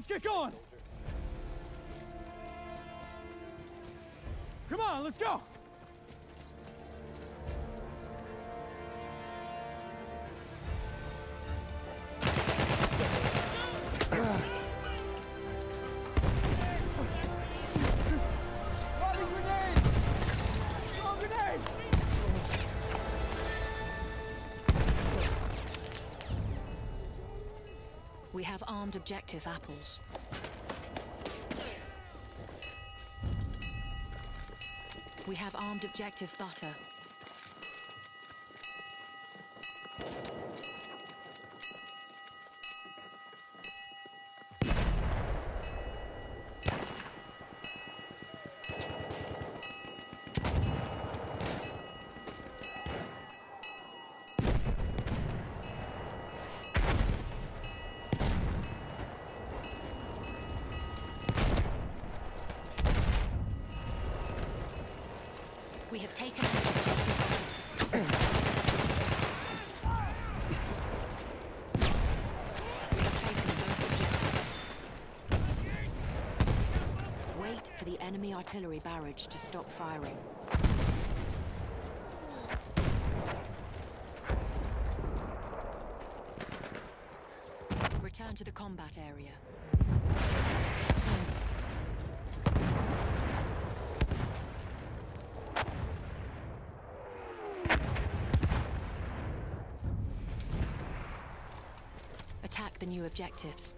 Let's get going! Come on, let's go! Armed objective apples. We have armed objective butter. Taken. We have taken both objectives. Wait for the enemy artillery barrage to stop firing. Return to the combat area. Attack the new objectives.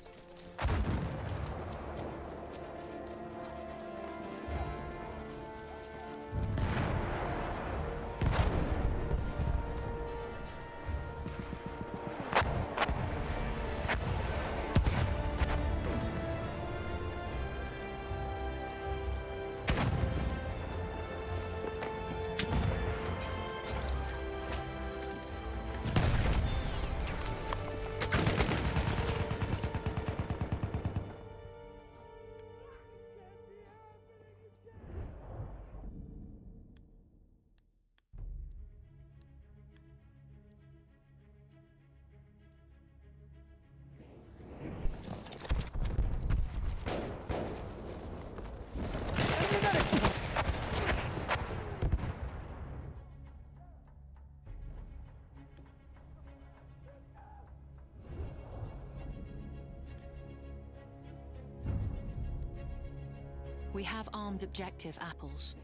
We have armed objective apples.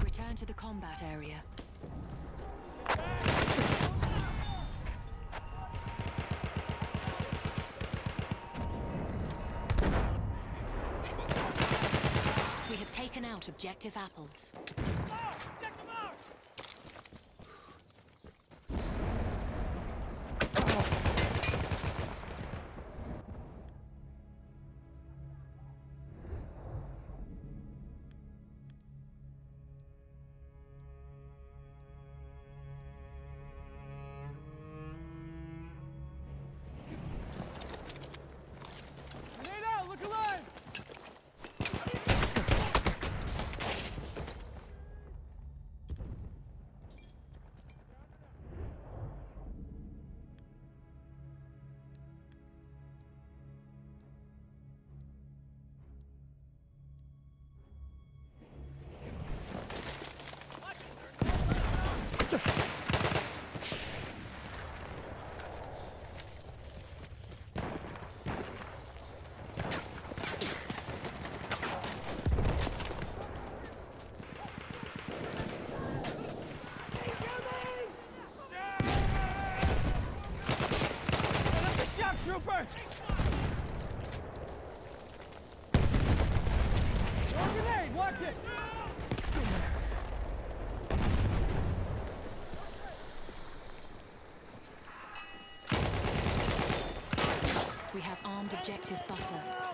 Return to the combat area. Taken out objective apples. Armed butter.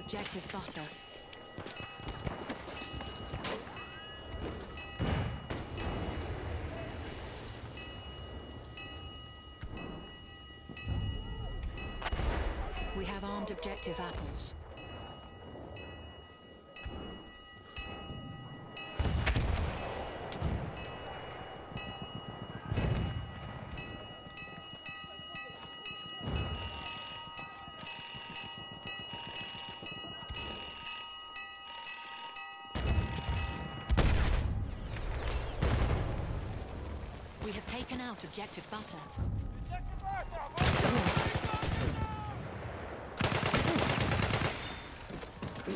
Objective butter. We have armed objective apples. We have taken out objective butter. We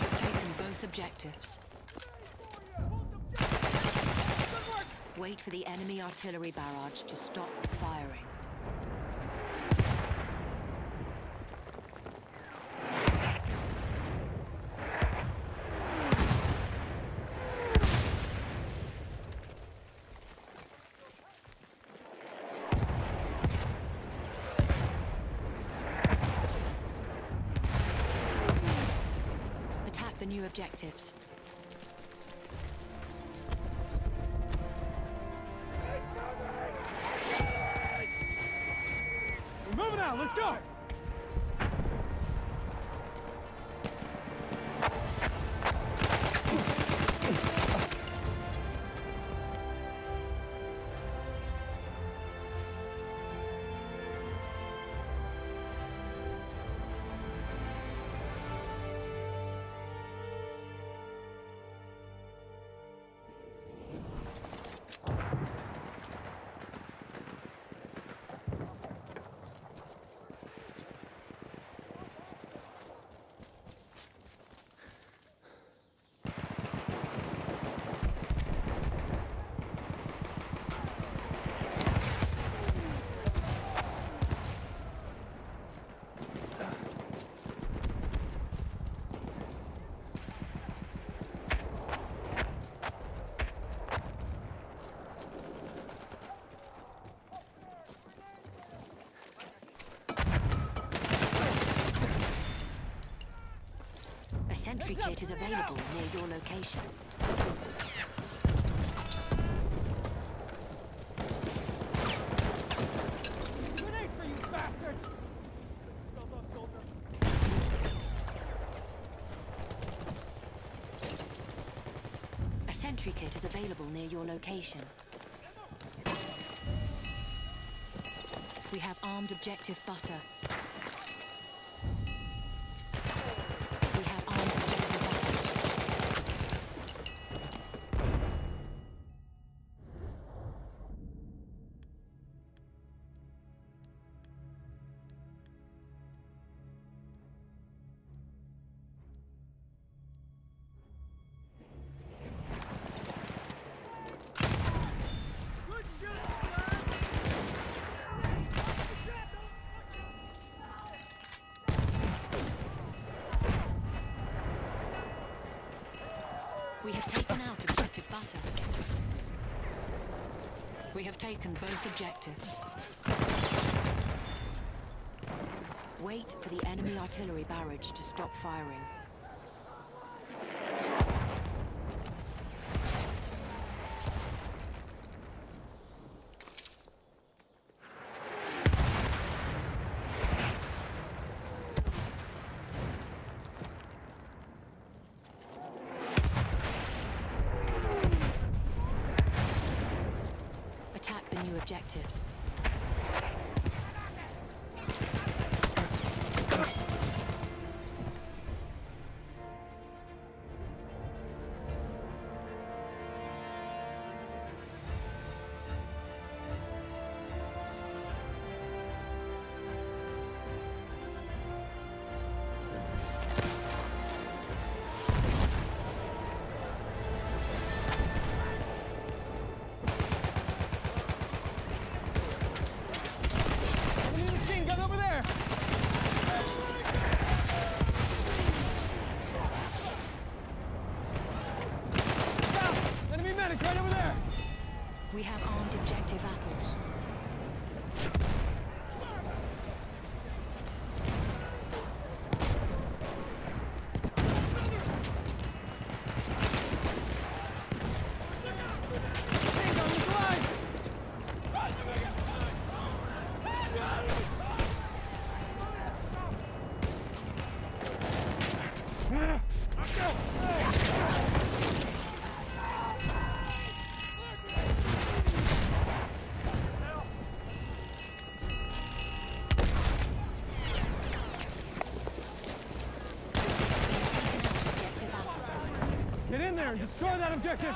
have taken both objectives. Wait for the enemy artillery barrage to stop firing. Attack the new objectives. Sentry kit is available near your location. A sentry kit is available near your location. We have armed objective butter. We have taken out objective butter. We have taken both objectives. Wait for the enemy artillery barrage to stop firing. Objectives. Destroy that objective!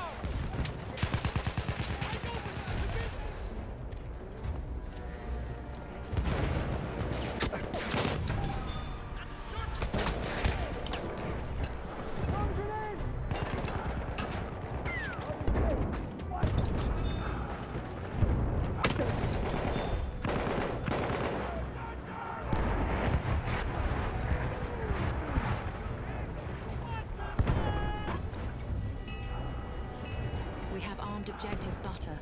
Of butter.